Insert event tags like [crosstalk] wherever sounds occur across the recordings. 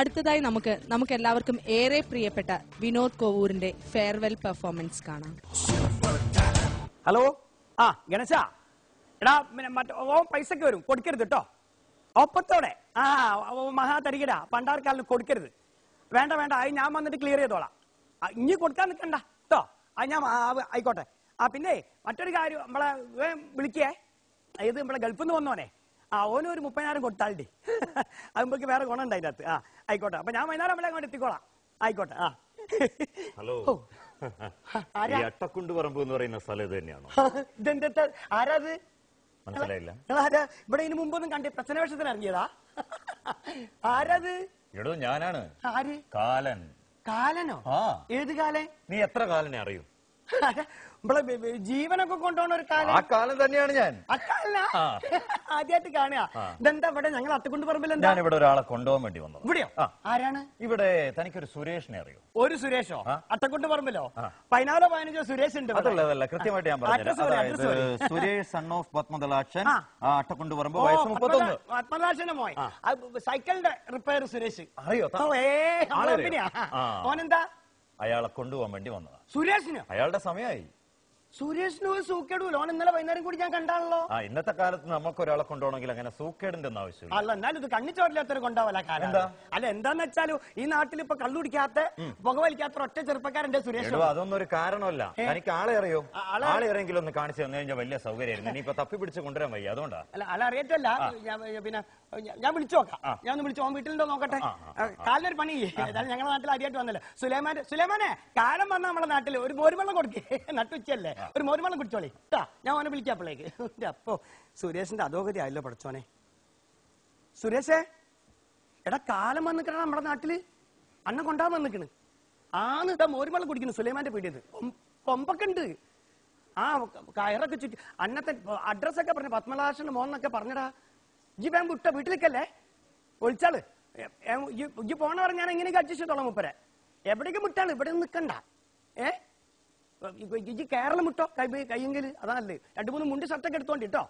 അടുത്തതായി നമുക്ക് നമുക്ക് എല്ലാവർക്കും ഏറെ പ്രിയപ്പെട്ട വിനോദ് കോവൂരിന്റെ ഫെയർവെൽ പെർഫോമൻസ് കാണാം. ഹലോ? ആ ഗണേശ. എടാ മറ്റേ പൈസക്ക് വരും. കൊടുക്കരുത് കേട്ടോ ഒപ്പത്തോടെ. ആ ഓ, മഹാ തരികടാ. പണ്ടാർക്കാലിന് കൊടുക്കരുത്. വേണ്ട വേണ്ട. അത് ഞാൻ വന്നിട്ട് ക്ലിയർ ചെയ്തോളാം. ഇനി കൊടുക്കാൻ നിൽക്കണ്ട കേട്ടോ അത് ഞാൻ ആയിക്കോട്ടെ. ആ പിന്നെ മറ്റൊരു കാര്യം നമ്മളെ വിളിക്കേ. ഇത് നമ്മളെ ഗൾഫിൽ നിന്ന് വന്നോനെ. ആ ഓന് ഒരു മുപ്പതിനായിരം കൊടുത്താളുടെ. [laughs] അതുമ്പോക്ക് വേറെ ഗുണം ഉണ്ട് അതിന്റെ അകത്ത് ആ ആയിക്കോട്ടെ. അപ്പൊ ഞാൻ വൈകുന്നേരം നമ്മളെ അങ്ങോട്ട് എത്തിക്കോളാം. ആയിക്കോട്ടെ ആ. ഹലോ. ഈ അട്ടക്കുണ്ട് പറമ്പ് എന്ന് പറയുന്ന സ്ഥലം ഇത് തന്നെയാണോ? [laughs] ഇതെന്താ ആരാത് മനസ്സിലായില്ല. നിങ്ങളാരാ? ഇവിടെ ഇതിനു മുമ്പൊന്നും കണ്ടേ പ്രശ്നവേഷത്തിന് ഇറങ്ങിയതാ. [laughs] ആരാത് എടോ ഞാനാണ്. ആര്? കാലൻ. കാലനോ? ഏത് കാലേ നീ എത്ര കാലനെ അറിയും? ആരാ? നമ്മളെ ജീവനൊക്കെ കൊണ്ടുപോണ ഒരു കാലം. ആ കാലം തന്നെയാണ് ഞാൻ. ആദ്യമായിട്ട് കാണുക. ഇതെന്താ ഇവിടെ? ഞങ്ങൾ അത്തുകൊണ്ട് പറമ്പിൽ എന്താ? ഞാൻ ഇവിടെ ഒരാളെ കൊണ്ടുപോകാൻ വേണ്ടി വന്നു ഇവിടെയോ. ആരാണ്? ഇവിടെ തനിക്കൊരു സുരേഷിനെ അറിയോ? ഒരു സുരേഷോ. അത്തക്കൊണ്ട് പറമ്പിലോ. പതിനാലോ പതിനഞ്ചോ സുരേഷ് ഉണ്ട്. അതല്ല കൃത്യമായിട്ട് ഞാൻ പറഞ്ഞു അതായത് സുരേഷ് സൺ ഓഫ് പത്മദളാക്ഷൻ അട്ടക്കൊണ്ട് പറമ്പ് വയസ്സ് മുപ്പത്തൊന്ന്. പത്മതലാക്ഷനെ പോയി മോൻ സൈക്കിളിന്റെ റിപ്പയർ സുരേഷ്. അറിയോ. ഓനെന്താ അയാളെ കൊണ്ടുപോകാൻ വേണ്ടി വന്നതാണ്. സുരേഷിന്? അയാളുടെ സമയമായി. സുരേഷിന് ഒരു സൂക്കേടുമല്ലോ ലോൺ ഇന്നലെ വൈകുന്നേരം കൂടി ഞാൻ കണ്ടാണല്ലോ. ആ ഇന്നത്തെ കാലത്ത് നമുക്ക് ഒരാളെ കൊണ്ടുപോകണമെങ്കിൽ അങ്ങനെ സൂക്കേടിന്റെ ഒന്നും ആവശ്യമില്ല. അല്ല എന്നാലും ഇത് കണ്ണിച്ചോരില്ലാത്തൊരു കൊണ്ടാവല്ല കാരണം എന്താ? അല്ല എന്താന്ന് വെച്ചാലും ഈ നാട്ടിൽ ഇപ്പൊ കള്ളുടിക്കാത്ത പുകവലിക്കാത്ത ഒറ്റ ചെറുപ്പക്കാരന്റെ സുരേഷ്. എടോ അതൊന്നും ഒരു കാരണമല്ല. എനിക്ക് ആളെ അറിയോ? ആ, ആളെ ആളെ അറിയെങ്കിലും ഒന്ന് കാണിച്ചു തന്നു കഴിഞ്ഞാൽ വലിയ സൗകര്യമായിരുന്നു. ഇനിയിപ്പോ തപ്പി പിടിച്ച് കൊണ്ടുവരാൻ വയ്യ അതുകൊണ്ടാ. അല്ല അല്ല അറിയത്തല്ല. ഞാൻ പിന്നെ ഞാൻ- ഞാൻ വിളിച്ചു നോക്കാം. ഞാൻ ഒന്ന് വിളിച്ചു ഓൻ വീട്ടിലുണ്ടോ നോക്കട്ടെ? കാലിനൊരു പണി ഏതായാലും ഞങ്ങളുടെ നാട്ടിൽ ആദ്യമായിട്ട് വന്നല്ലോ. സുലൈമാൻ സുലൈമാനെ കാലം വന്ന നമ്മുടെ നാട്ടിൽ ഒരു ബോരുവെള്ളം കൊടുക്കേ. നട്ടുച്ചയല്ലേ? ഒരു മോരുവെള്ളം കുടിച്ചോളി. കേട്ടാ ഞാൻ അവനെ വിളിക്കാം അപ്പോഴേക്ക്. അപ്പോ സുരേഷിന്റെ അധോഗതി ആയല്ലോ പഠിച്ചോനെ. സുരേഷേ എടാ കാലം വന്നിക്കണ നമ്മുടെ നാട്ടിൽ? അണ്ണൻ കൊണ്ടാ വന്നിക്കണ്. ആന്ന് ഇതാ മോരുവെള്ളം കുടിക്കുന്നു സുലൈമാന്റെ പീടിയത് കൊമ്പൊക്കെ ആ കയറൊക്കെ ചുറ്റി. അന്നത്തെ അഡ്രസ്സൊക്കെ പറഞ്ഞു പത്മനാഭന്റെ മോന്നൊക്കെ പറഞ്ഞടാ. ഇജ്ജ് വേം വിട്ട വീട്ടിലേക്കല്ലേ? ഒളിച്ചാൾ. ഈ പോണ പറഞ്ഞാൽ എങ്ങനെയൊക്കെ അഡ്ജസ്റ്റ് ചെയ്തോളാം മുപ്പരെ. എവിടേക്ക് വിട്ടാൾ ഇവിടെ നിൽക്കണ്ട ഏ? ഇജ്ജ് കേരളം ഇട്ടോ കൈ കയ്യെങ്കിൽ അതാണല്ലേ. രണ്ടു മൂന്ന് മുണ്ടി ഷർട്ടൊക്കെ എടുത്തോണ്ട് കിട്ടോ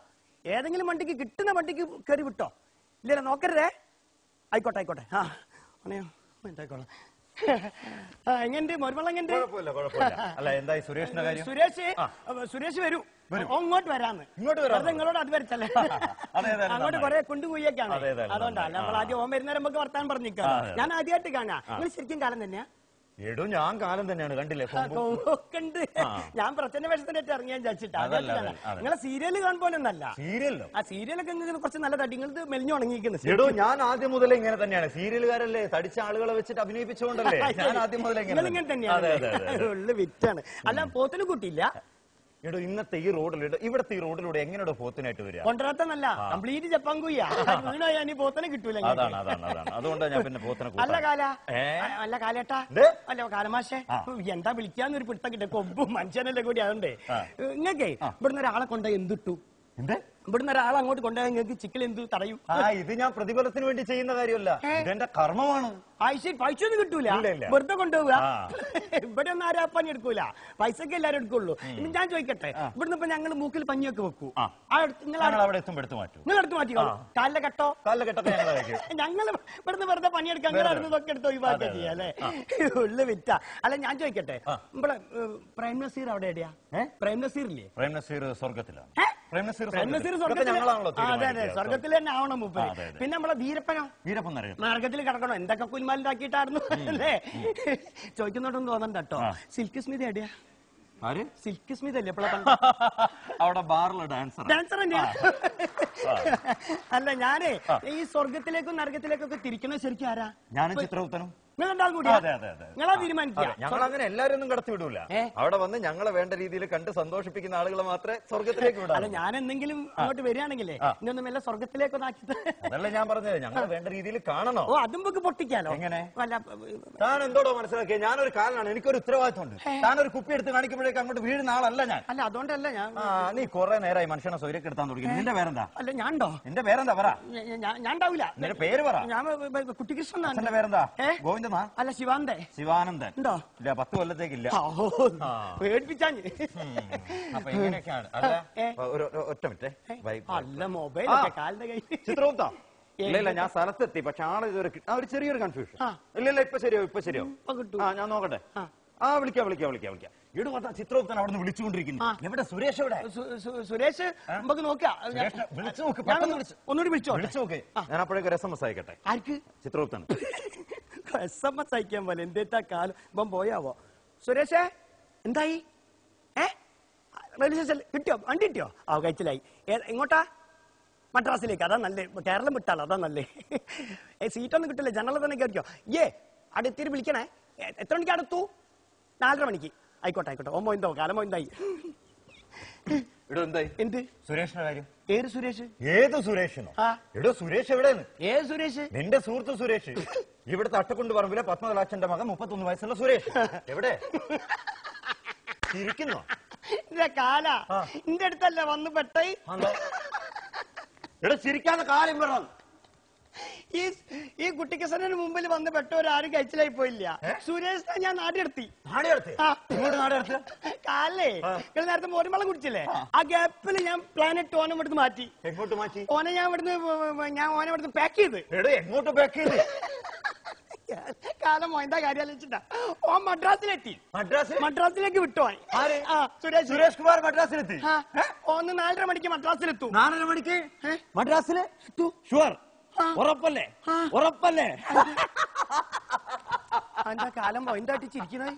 ഏതെങ്കിലും വണ്ടിക്ക് കിട്ടുന്ന വണ്ടിക്ക് കയറി വിട്ടോ. ഇല്ലല്ലോ നോക്കരുതേ. ആയിക്കോട്ടെ ആയിക്കോട്ടെ. ആ ഓനെയോ എന്തായിക്കോളാം. എങ്ങനെ കാര്യം? സുരേഷ് സുരേഷ് വരൂ. ഇങ്ങോട്ട് വരാന്ന്. ഇങ്ങോട്ട് വരാം. നിങ്ങളോട് അത് വരച്ചല്ലേ അങ്ങോട്ട് കൊറേ കൊണ്ടുപോയേക്കാണ്. അതേതായാലും അതുകൊണ്ടാ നമ്മൾ ആദ്യം ഓം വരുന്നേരം നമുക്ക് വർത്താൻ പറഞ്ഞിരിക്കാം ഞാൻ ആദ്യമായിട്ട് കാണാം. നിങ്ങൾ ശരിക്കും കാലം തന്നെയാ? എടോ ഞാൻ കാലം തന്നെയാണ് കണ്ടില്ലേ. ഉണ്ട് ഞാൻ പ്രച്ഛന്ന വേഷത്തിനായിട്ട് ഇറങ്ങിയാൻ ചാച്ചിട്ടാ. നിങ്ങളെ സീരിയൽ കാണുമ്പോലൊന്നല്ല. സീരിയലോ ആ സീരിയലൊക്കെ കുറച്ച് നല്ല തടിങ്ങളത് മെലിഞ്ഞു ഉണങ്ങിയിരിക്കുന്നു. എടോ ഞാൻ ആദ്യം മുതലേ ഇങ്ങനെ തന്നെയാണ്. സീരിയലുകാരല്ലേ തടിച്ച ആളുകളെ വെച്ചിട്ട് അഭിനയിപ്പിച്ചുകൊണ്ടല്ലേ ഞാൻ ആദ്യം മുതലേ ഇങ്ങനെ തന്നെയാണ്. ഉള്ളു വിറ്റാണ്. അല്ല പോത്തിന് കൂട്ടിയില്ല? എടോ ഇന്നത്തെ ഈ റോഡിലൂടെ ഇവിടത്തെ ഈ റോഡിലൂടെ എങ്ങനെയോ പോത്തിനായിട്ട് വരിക? കൊണ്ടുവരാത്തന്നല്ല കംപ്ലീറ്റ് ജപ്പാൻ കുയ്യാ വീണോ ഞാൻ ഈ പോത്തനെ കിട്ടൂല അതാണ് അതാണ് അതാണ്. അതുകൊണ്ടാണ് ഞാൻ പിന്നെ പോത്തിനെ അല്ല കാല? അല്ല കാലേട്ടാ? അല്ല കാലമാഷേ എന്താ വിളിക്കാന്ന് ഒരു പിടുത്തം കിട്ടും കൊമ്പും മനുഷ്യനല്ലേ കൂടി അതുകൊണ്ട് ആ. ഇങ്ങക്കേ ഇവിടുന്ന് ഒരാളെ കൊണ്ടുപോയി എന്തിട്ടു? എന്ത്? ഇവിടുന്ന് ഒരാൾ അങ്ങോട്ട് കൊണ്ടുപോയാൽ നിങ്ങൾക്ക് ചിക്കൽ എന്ത് തടയും? ആ ഇത് ഞാൻ പ്രതിഫലത്തിന് വേണ്ടി ചെയ്യുന്ന കാര്യമല്ല. ഇതെന്റെ കർമ്മമാണ്. പൈസ പൈസ ഒന്നും കിട്ടൂല. വെറുതെ കൊണ്ടുപോവുക. ഇവിടെ ഒന്നും ആരും പണി എടുക്കൂല. പൈസക്ക് എല്ലാരും എടുക്കുള്ളൂ. ഇനി ഞാൻ ചോദിക്കട്ടെ ഇവിടുന്ന് ഇപ്പൊ ഞങ്ങൾ മൂക്കിൽ പഞ്ഞിയൊക്കെ വെക്കൂ. നിങ്ങൾ അവിടെ എത്തുമ്പോ എടുത്തു മാറ്റൂ. നിങ്ങൾ എടുത്ത് കാലിലെ കെട്ടോ? കാലിലെ കെട്ടൊക്കെ ഞങ്ങൾ [laughs] ഇവിടുന്ന് വെറുതെ പണിയെടുക്കാൻ അടുത്തതൊക്കെ എടുത്ത് ഒഴിവാക്കുക അതെ, ചെയ്യാം അല്ലേ? [laughs] ഉള്ളു വിറ്റ. അല്ല ഞാൻ ചോദിക്കട്ടെ ഏഹ്, പ്രേം നസീർ അവിടെ എവിടെയാ? പ്രേം നസീർ ഇല്ലേ പ്രേം നസീർ സ്വർഗത്തിലാണ് സ്വർഗത്തിൽ. തന്നെ ആവണം അതെ. പിന്നെ നമ്മളെ വീരപ്പനോ. വീരപ്പൻ നരകത്തിൽ കിടക്കണോ. എന്തൊക്കെ കുൽമാലുണ്ടാക്കിയിട്ടായിരുന്നു അല്ലേ? ചോദിക്കുന്നോട്ടൊന്നും തോന്നണ്ട കേട്ടോ സിൽക്ക് സ്മിത എവിടെയാ? ആര്? സിൽക്ക് സ്മിത് അല്ലേ [laughs] അവിടെ ബാറിലെ ഡാൻസർ ഡാൻസർ തന്നെയാ? അല്ല ഞാനേ ഈ സ്വർഗത്തിലേക്കും നരകത്തിലേക്കും ഒക്കെ തിരിക്കണത് ശരിക്കും ആരാ? ഞാനും ചിത്രഗുപ്തനും. നിങ്ങൾ രണ്ടാൾ കൂടി അതെ, അതെ, അതെ. നിങ്ങളാ തീരുമാനിക്കുക. ഞങ്ങൾ അങ്ങനെ എല്ലാരും ഒന്നും കടത്തി വിടൂല. ഏ? അവിടെ വന്ന് ഞങ്ങളെ വേണ്ട രീതിയിൽ കണ്ട് സന്തോഷിപ്പിക്കുന്ന ആളുകളെ മാത്രമേ സ്വർഗത്തിലേക്ക് അല്ല വിടാം ഞാൻ എന്തെങ്കിലും അങ്ങോട്ട് വരികയാണെങ്കിലേ ഇന്നൊന്നും എല്ലാം സ്വർഗത്തിലേക്ക് അതല്ല ഞാൻ പറഞ്ഞത്. ഞങ്ങൾ വേണ്ട രീതിയിൽ കാണണോ? ഓ അതും നമുക്ക് പൊട്ടിക്കാലോ. എങ്ങനെ? താൻ എന്തോടോ മനസ്സിലാക്കിയ? ഞാനൊരു കാലനാണ് എനിക്കൊരു ഉത്തരവാദിത്വമുണ്ട്. താൻ ഒരു കുപ്പി എടുത്ത് കാണിക്കുമ്പോഴേക്ക് അങ്ങോട്ട് വീഴുന്ന ആളല്ല ഞാൻ. അല്ല അതുകൊണ്ടല്ല ഞാൻ ആ നീ കുറെ നേരമായി മനുഷ്യനെ സ്വൈരക്ക് എടുത്താൻ തുടങ്ങി. നിന്റെ പേരെന്താ? അല്ല ഞാൻ ഉണ്ടോ നിന്റെ പേരെന്താ പറ? ഞാൻ ഉണ്ടാവില്ല നിന്റെ പേര് പറ. ഞാൻ കുട്ടിക്കൃഷ്ണൻ എന്നാണ്. അച്ഛന്റെ പേരെന്താ? ഏ? അല്ല ശിവാന്തേ ശിവാനന്ദൻ. ഉണ്ടോ? ഇല്ല പത്ത് കൊല്ലത്തേക്കില്ല. പേടിപ്പിച്ചാ. അപ്പൊ ഇങ്ങനെയൊക്കെയാണ് അല്ല ഒരു ഒരു- ഒറ്റ മിനിറ്റ്. അല്ല മൊബൈൽ ആ. കാലിന്റെ കൈ. ചിത്രഗുപ്ത. ഇല്ല ഇല്ല ഞാൻ സ്ഥലത്തെത്തി പക്ഷെ ആളെ ഇതുവരെ കിട്ട- ആ, ഒരു ചെറിയൊരു കൺഫ്യൂഷൻ ഇല്ല ഇല്ല ഇപ്പൊ ശരിയോ ഇപ്പൊ ശരിയോ ആ ഞാൻ നോക്കട്ടെ. ആ. വിളിക്കാം വിളിക്കാം വിളിക്കാം വിളിക്കാം. ഇവിടെ വന്ന ചിത്രഗുപ്തൻ അവിടെ നിന്ന് വിളിച്ചുകൊണ്ടിരിക്കുന്നു എവിടെ? സുരേഷ് എവിടെ? സു- സു- സുരേഷ് നമുക്ക് നോക്കാം സുരേഷ്, വിളിച്ചു നോക്ക്, പെട്ടെന്ന് ഒന്ന് വിളിച്ച്. ഒന്നുകൂടി വിളിച്ചോ വിളിച്ചു നോക്ക്. ഞാൻ അപ്പോഴേക്കും എസ് എം എസ് അയക്കട്ടെ. ആർക്ക്? ചിത്രഗുപ്തൻ [laughs] എസ് എം എസ് അയക്കാൻ പോലെ എന്തേറ്റാ കാലം? ഇപ്പം പോയാവോ? സുരേഷേ എന്തായി? ഏ? റെയിൽവേ സ്റ്റേഷൻ കിട്ടിയോ? വണ്ടി കിട്ടിയോ? ആ കഴിച്ചിലായി. എങ്ങോട്ടാ? മദ്രാസിലേക്ക്. അതാ നല്ലേ. കേരളം വിട്ടാലോ അതാ നല്ലേ. ഏ സീറ്റൊന്നും കിട്ടില്ല. ജനറൽ തന്നെ കയറിക്കോ? ഏ അടുത്തിരി വിളിക്കണേ. എത്ര മണിക്ക് അടുത്തു നാലര മണിക്ക്. ആയിക്കോട്ടെ ആയിക്കോട്ടെ. ഓ മോയിന്തോ കാലമോ മോയിന്തായി ഇവിടെ എന്തായി? എന്ത്? സുരേഷിന്റെ കാര്യം. ഏത് സുരേഷ്? ഏത് സുരേഷിനോ? എടോ സുരേഷ് എവിടെയെന്ന് ഏത് സുരേഷ്? നിന്റെ സുഹൃത്ത് സുരേഷ്. ഇവിടുത്തെ അട്ടക്കുണ്ട് പറമ്പിലെ പത്മകലാക്ഷന്റെ മകൻ മുപ്പത്തൊന്ന് വയസ്സുള്ള സുരേഷ്. എവിടെ? ചിരിക്കുന്നോ കാല. എന്റെ അടുത്തല്ലേ വന്ന് പെട്ടേ എടാ ചിരിക്കാന്ന് കാലം പറ ഈ ഈ കുട്ടിക്കസനന് മുമ്പിൽ വന്ന് പെട്ടവരാരും കഴിച്ചിലായി പോയില്ല. സുരേഷ് ഞാൻ നാടിയെടുത്തി. കാലേ നിങ്ങൾ നേരത്തെ മോരുമളം കുടിച്ചില്ലേ? ആ. ഗ്യാപ്പിൽ ഞാൻ പ്ലാനറ്റ് ഓനം ഇവിടുന്ന് മാറ്റി. എങ്ങോട്ട് മാറ്റി? ഓനെ ഞാൻ ഇവിടുന്ന് ഞാൻ ഓനെ ഇവിടുന്ന് പാക്ക് ചെയ്ത്. എങ്ങോട്ട് പാക്ക് ചെയ്ത്? കാലം എന്താ കാര്യം ആലോചിച്ചിട്ടാ. ഓ മദ്രാസിലെത്തി. മദ്രാസിലേക്ക് വിട്ടുപോയി സുരേഷ്. സുരേഷ് കുമാർ മദ്രാസിലെത്തി. ഒന്ന് നാലര മണിക്ക് മദ്രാസിലെത്തും. നാലര മണിക്ക്? മദ്രാസിലെത്തു മദ്രാസിൽ? ഷുവർ ഉറപ്പല്ലേ? ഉറപ്പല്ലേ? അന്റെ കാലം എന്താട്ടി ചിരിക്കണേ?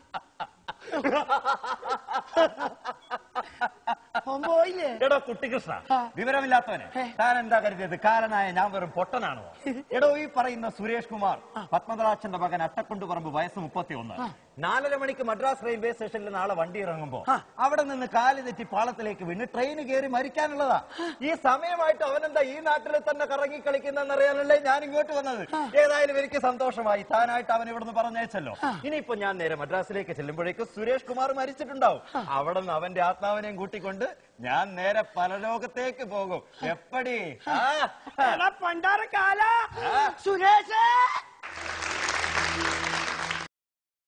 ഓൻ പോയില്ലേ എടോ കുട്ടികൃഷ്ണ വിവരമില്ലാത്തവനെ. താൻ എന്താ കരുതിയത്? കാലനായ ഞാൻ വെറും പൊട്ടനാണോ? [laughs] എടോ ഈ പറയുന്ന സുരേഷ് കുമാർ പത്മനാഭന്റെ മകൻ അട്ടക്കുണ്ട് പറമ്പ് വയസ്സ് മുപ്പത്തി ഒന്ന് നാലര മണിക്ക് മദ്രാസ് റെയിൽവേ സ്റ്റേഷനിൽ നാളെ വണ്ടി ഇറങ്ങുമ്പോ അവിടെ നിന്ന് കാൽ തെറ്റി പാളത്തിലേക്ക് വീണ് ട്രെയിൻ കയറി മരിക്കാനുള്ളതാ. ഈ സമയമായിട്ട് അവനെന്താ ഈ നാട്ടിൽ തന്നെ കറങ്ങി കളിക്കുന്നറിയാനല്ലേ ഞാൻ ഇങ്ങോട്ട് വന്നത് ഏതായാലും എനിക്ക് സന്തോഷമായി. താനായിട്ട് അവൻ ഇവിടുന്ന് പറഞ്ഞയച്ചല്ലോ. ഇനിയിപ്പോ ഞാൻ നേരെ മദ്രാസിലേക്ക് ചെല്ലുമ്പോഴേക്ക് സുരേഷ് കുമാർ മരിച്ചിട്ടുണ്ടാവും. അവിടെ നിന്ന് അവന്റെ ആത്മാവിനെയും കൂട്ടിക്കൊണ്ട് ഞാൻ നേരെ പരലോകത്തേക്ക് പോകും. എപ്പടി? പണ്ടാറ കാല സുരേഷ്.